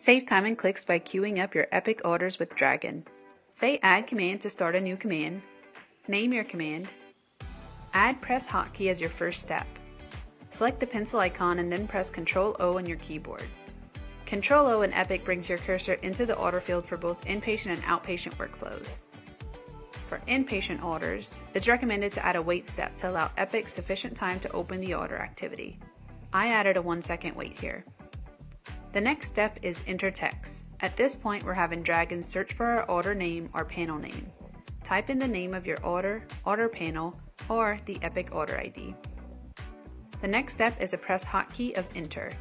Save time and clicks by queuing up your Epic orders with Dragon. Say Add command to start a new command, name your command, add press hotkey as your first step. Select the pencil icon and then press Ctrl O on your keyboard. Ctrl O in Epic brings your cursor into the order field for both inpatient and outpatient workflows. For inpatient orders, it's recommended to add a wait step to allow Epic sufficient time to open the order activity. I added a one second wait here. The next step is enter text. At this point, we're having Dragon search for our order name or panel name. Type in the name of your order, order panel, or the Epic order ID. The next step is a press hotkey of enter.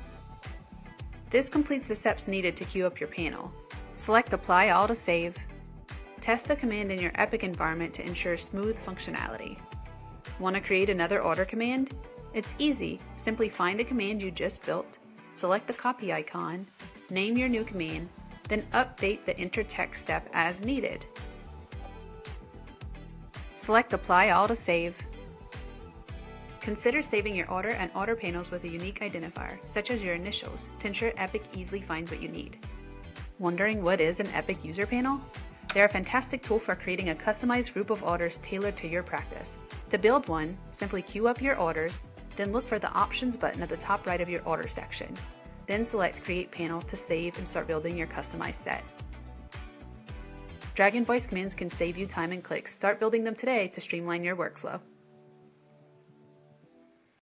This completes the steps needed to queue up your panel. Select apply all to save. Test the command in your Epic environment to ensure smooth functionality. Want to create another order command? It's easy. Simply find the command you just built, select the copy icon, name your new command, then update the enter text step as needed. Select Apply All to save. Consider saving your order and order panels with a unique identifier, such as your initials, to ensure Epic easily finds what you need. Wondering what is an Epic user panel? They're a fantastic tool for creating a customized group of orders tailored to your practice. To build one, simply queue up your orders, then look for the Options button at the top right of your order section. Then select Create Panel to save and start building your customized set. Dragon voice commands can save you time and clicks. Start building them today to streamline your workflow.